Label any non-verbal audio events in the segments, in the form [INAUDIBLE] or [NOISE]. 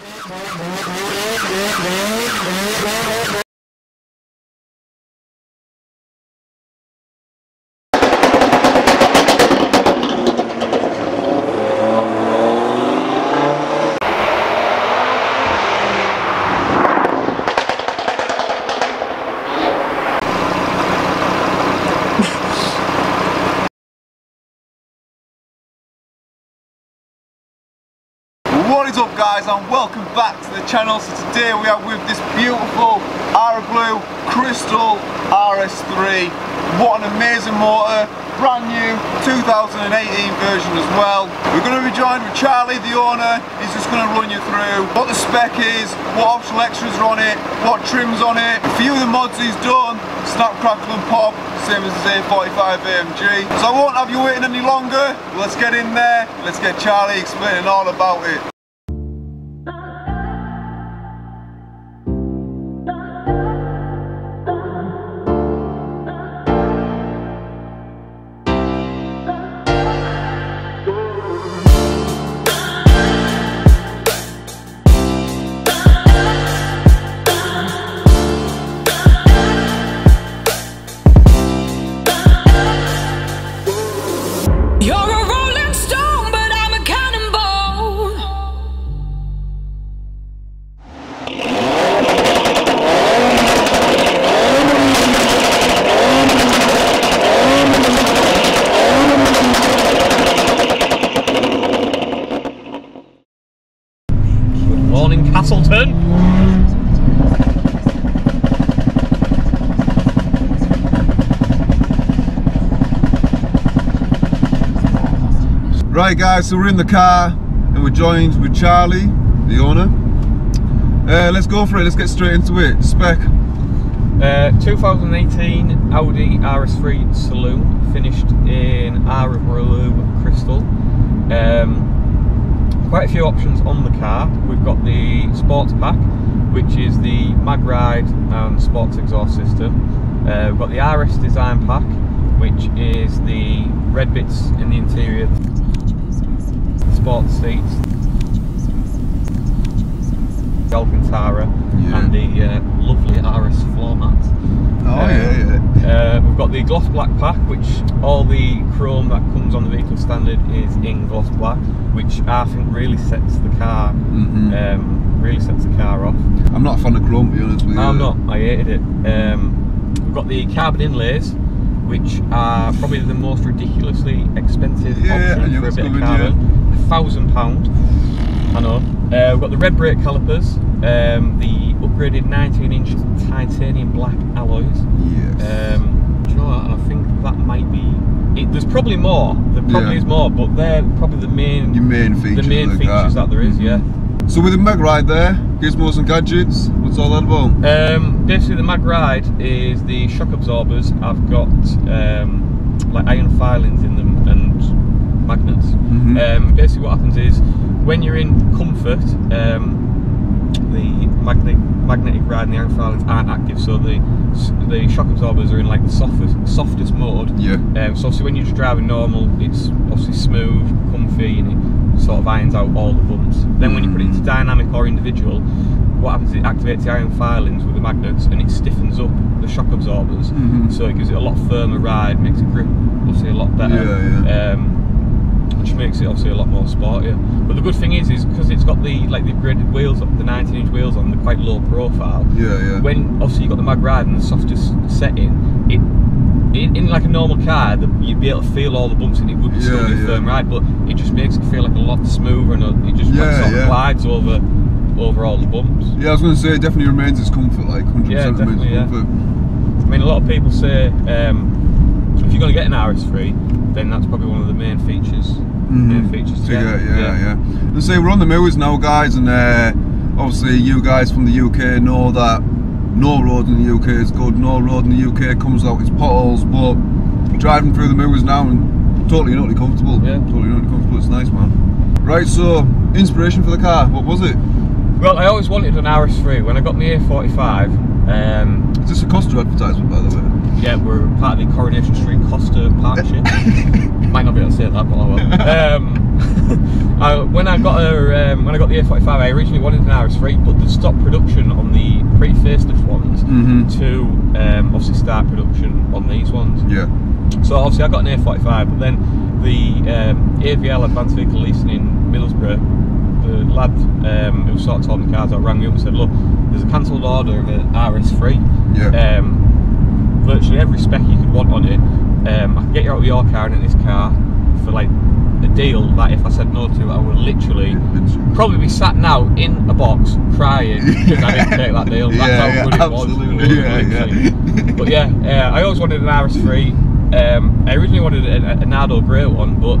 Thank you. What is up guys and welcome back to the channel. So today we are with this beautiful Ara Blue Crystal RS3. What an amazing motor, brand new 2018 version as well. We're going to be joined with Charlie the owner. He's just going to run you through what the spec is, what optional extras are on it, what trims on it, a few of the mods he's done, snap, crackle and pop, same as his A45 AMG. So I won't have you waiting any longer. Let's get in there, let's get Charlie explaining all about it. Guys, so we're in the car and we're joined with Charlie, the owner. Uh, let's go for it, let's get straight into it. Spec. Uh, 2018 Audi RS3 Saloon, finished in Ara Blue Crystal. Um, quite a few options on the car. We've got the sports pack, which is the mag ride and sports exhaust system. Uh, we've got the RS design pack, which is the red bits in the interior, sports seats, the Alcantara, Yeah. and the uh, lovely RS floor mat. Oh Um, yeah, yeah. Uh, we've got the gloss black pack, which all the chrome that comes on the vehicle standard is in gloss black, which I think really sets the car, Mhm. um, really sets the car off. I'm not a fan of chrome to be honest with you. I'm not, I hated it. Um, we've got the carbon inlays, which are probably the most ridiculously expensive Yeah, option for a bit of carbon. A thousand pound, I know. Uh, we've got the red brake calipers, um, the upgraded 19 inch titanium black alloys. Yes. Um, do you know what? And I think that might be. It, there's probably more. There probably Yeah. is more, but they're probably the main, Your main features. the main features car. that there is. Yeah. So with the mag ride there, gizmos and gadgets, what's all that about? Um, basically, the mag ride is the shock absorbers. I've got um, like iron filings in them and magnets. Mhm. Um, basically, what happens is when you're in comfort, um, the magnetic magnetic ride and the iron filings aren't active, so the the shock absorbers are in like the softest softest mode. Yeah. Um, so obviously when you're just driving normal, it's obviously smooth, comfy, and it sort of irons out all the bumps. Then when you put it into dynamic or individual, what happens is it activates the iron filings with the magnets and it stiffens up the shock absorbers. Mhm. So it gives it a lot firmer ride, makes it grip obviously a lot better. Yeah, yeah. Um, makes it obviously a lot more sportier. But the good thing is, is because it's got the like the upgraded wheels, the 19 inch wheels on, they're quite low profile Yeah, yeah. when obviously you've got the mag ride and the softest setting, it in, in like a normal car, the, you'd be able to feel all the bumps and it would still be a yeah. firm ride, but it just makes it feel like a lot smoother and it just Yeah, sort yeah. of glides over over all the bumps. Yeah, I was going to say it definitely remains its comfort, like 100% Yeah, remains definitely, yeah. comfort. I mean, a lot of people say um, if you're going to get an RS3, then that's probably one of the main features. Main features to To get. get, yeah, yeah. And say we're on the moors now, guys, and uh, obviously you guys from the UK know that no road in the UK is good. No road in the UK comes out its potholes, but driving through the moors now and totally not comfortable. Yeah. Totally not comfortable. It's nice, man. Right, so inspiration for the car. What was it? Well, I always wanted an RS3. When I got my A45, um, Is this a Costa advertisement, by the way? Yeah, we're part of the Coronation Street Costa partnership. [LAUGHS] Might not be able to say that, but I will. Um, [LAUGHS] I, when I got a, um, when I got the A45, I originally wanted an RS3, but they stopped production on the pre-facelift ones Mhm. to um, obviously start production on these ones. Yeah. So obviously I got an A45, but then the um, AVL Advanced Vehicle Leasing in Middlesbrough, the lad um, who sort of told me cars out rang me up and said, look, there's a cancelled order of an RS3. Yeah. Um, virtually every spec you could want on it. Um, I can get you out of your car and in this car for like a deal that if I said no to, I would literally probably be sat now in a box crying because I didn't take that [LAUGHS] deal. That's Yeah, how yeah, good it was. absolutely, yeah, yeah. but yeah, uh, I always wanted an RS3. Um, I originally wanted a, a Nardo Grey one, but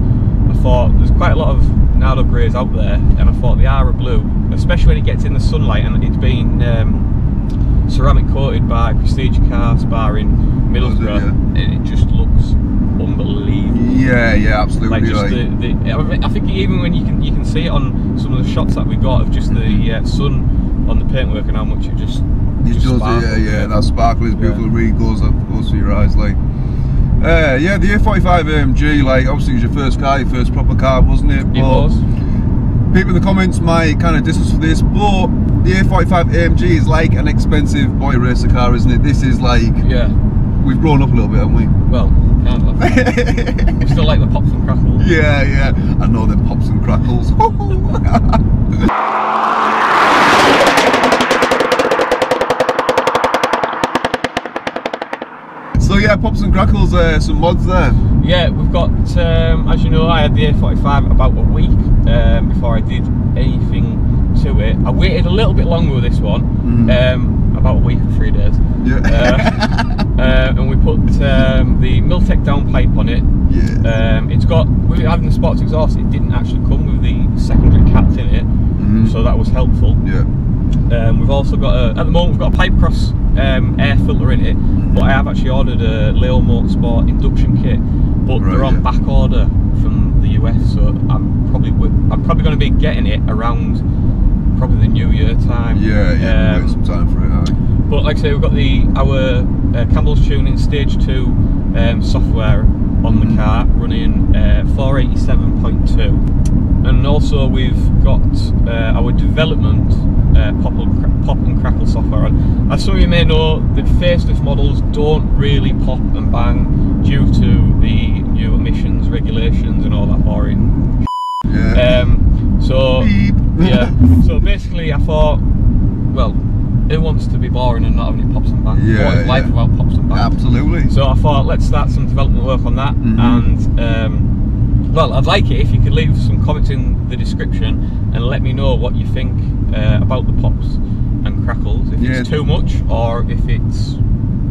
I thought there's quite a lot of Nardo Greys out there, and I thought the Ara Blue, especially when it gets in the sunlight and it's been um, ceramic coated by Prestige Car Spa in Middlesbrough, yeah. and it just looks unbelievable. Yeah, yeah, absolutely. Like just the, the, I mean, I think even when you can you can see it on some of the shots that we got of just the uh, sun on the paintwork and how much it just It just does, sparkles. yeah, yeah, that sparkle is beautiful. Yeah. It really goes up, goes through your eyes, like. Uh, yeah, the A45 AMG, like obviously it was your first car, your first proper car, wasn't it? It But was. People in the comments might kind of distance for this, but the A45 AMG is like an expensive boy racer car, isn't it? This is like Yeah. we've grown up a little bit, haven't we? Well, kind of. [LAUGHS] we still like the pops and crackles. Yeah, yeah. I know them pops and crackles. [LAUGHS] so yeah, pops and crackles. Uh, some mods there. Yeah, we've got, um, as you know, I had the A45 about a week um, before I did anything to it. I waited a little bit longer with this one, Mhm. um, about a week three days. Yeah. Uh, [LAUGHS] uh, and we put um, the Milltek downpipe on it. yeah. Um, it's got, with having the sports exhaust, it didn't actually come with the secondary caps in it, Mhm. so that was helpful. yeah. Um, we've also got, a, at the moment, we've got a Pipercross um, air filter in it, but I have actually ordered a Leo Motorsport induction kit, but Right, they're on yeah. back order from the US, so I'm probably I'm probably going to be getting it around probably the New Year time. Yeah, yeah. Um, wait some time for it. aye. but like I say, we've got the our uh, Campbell's Tuning Stage Two um, software on the Mhm. car running 487.2, and also we've got uh, our development uh, pop, and pop and crackle software on. As some of you may know, the facelift models don't really pop and bang due to the new emissions regulations and all that boring Yeah. um, so Beep. yeah, [LAUGHS] so basically I thought, well, who wants to be boring and not have any pops and bangs? Yeah, what is life yeah. without pops and bangs? Absolutely. So I thought let's start some development work on that, Mhm. and um, well, I'd like it if you could leave some comments in the description and let me know what you think uh, about the pops and crackles. If Yeah. it's too much or if it's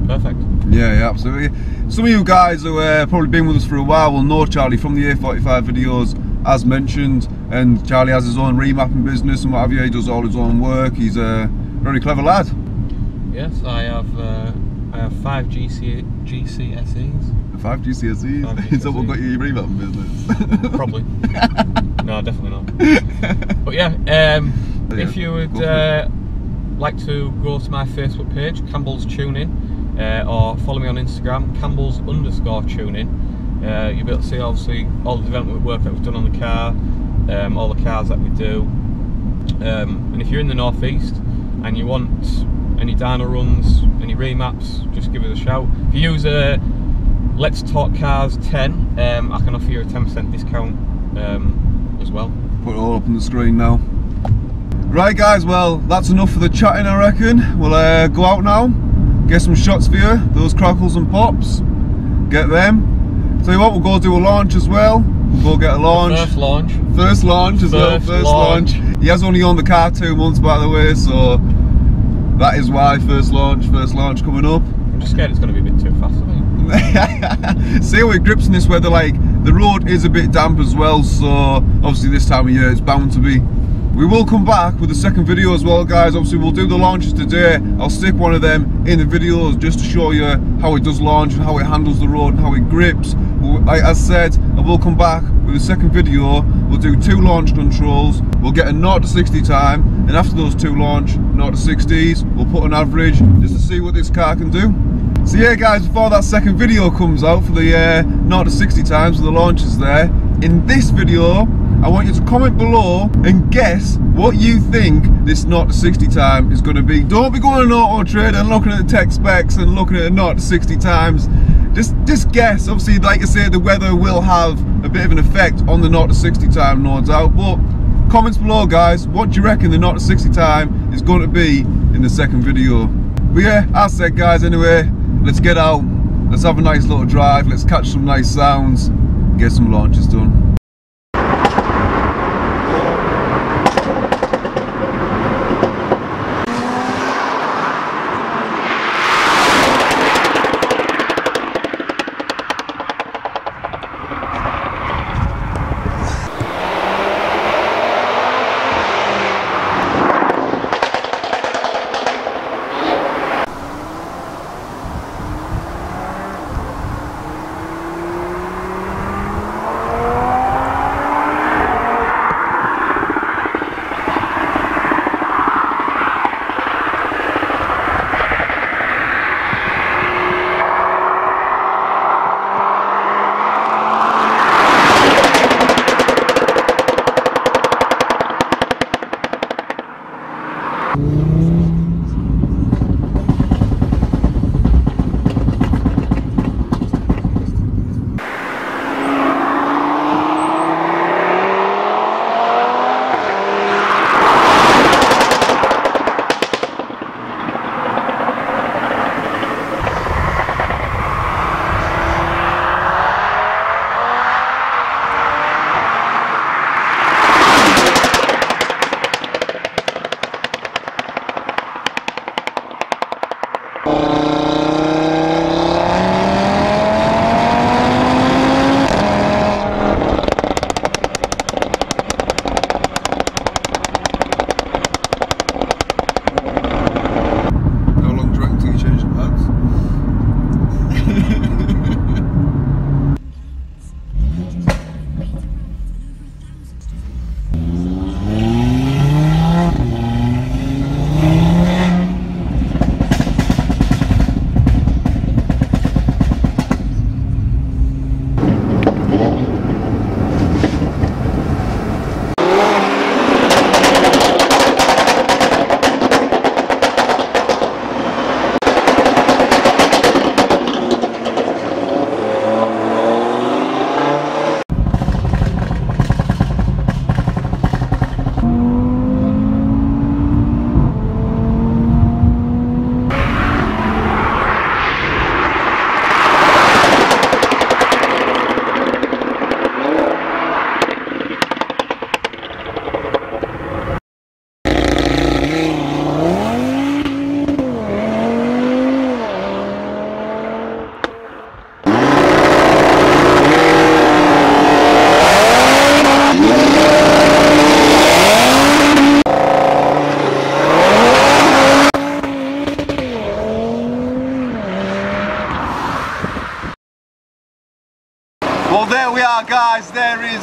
perfect. Yeah, yeah, absolutely. Some of you guys who uh, probably been with us for a while will know Charlie from the A45 videos, as mentioned. And Charlie has his own remapping business and what have you. He does all his own work. He's a very clever lad. Yes, I have. Uh, Have five GC GCSEs. Five GCSEs. Five [LAUGHS] Is that what got you your remapping business? Probably. [LAUGHS] no, definitely not. [LAUGHS] But yeah, um, Yeah, if you would go for it. uh, like to go to my Facebook page, Campbell's Tuning, uh, or follow me on Instagram, Campbell's underscore tuning, uh, you'll be able to see obviously all the development work that we've done on the car, um, all the cars that we do. Um, and if you're in the northeast and you want any dyno runs, any remaps, just give us a shout. If you use uh, Let's Torque Cars 10, um, I can offer you a 10% discount um, as well. Put it all up on the screen now. Right, guys. Well, that's enough for the chatting. I reckon. We'll uh, go out now. Get some shots for you. Those crackles and pops. Get them. Tell you what, we'll go do a launch as well. We'll go get a launch. First launch. First launch as well. First First launch. launch. He has only owned the car two months, by the way, so that is why first launch. First launch coming up. I'm just scared it's going to be a bit too fast. [LAUGHS] See how it grips in this weather. Like the road is a bit damp as well, so obviously this time of year it's bound to be. We will come back with the second video as well, guys. Obviously, we'll do the launches today. I'll stick one of them in the videos just to show you how it does launch and how it handles the road and how it grips. Like I said, I will come back with the second video. We'll do two launch controls. We'll get a 0 to 60 time, and after those two launch 0 to 60s, we'll put an average just to see what this car can do. So yeah guys, before that second video comes out for the uh, 0 to 60 times, the launches there, in this video, I want you to comment below and guess what you think this not 60 time is going to be. Don't be going on Auto Trader and looking at the tech specs and looking at the not 60 times. Just, just guess. Obviously, like I say, the weather will have a bit of an effect on the 0 to 60 time, no doubt. But comments below, guys. What do you reckon the not 60 time is going to be in the second video? But yeah, as said, guys. Anyway, let's get out. Let's have a nice little drive. Let's catch some nice sounds. Get some launches done.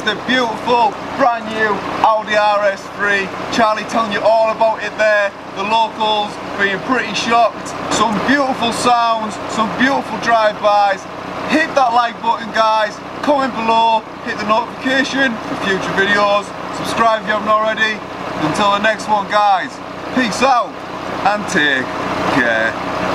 The beautiful brand new Audi RS3. Charlie telling you all about it there, the locals being pretty shocked. Some beautiful sounds, some beautiful drive-bys. Hit that like button guys, comment below, hit the notification for future videos, subscribe if you haven't already. Until the next one guys, peace out and take care.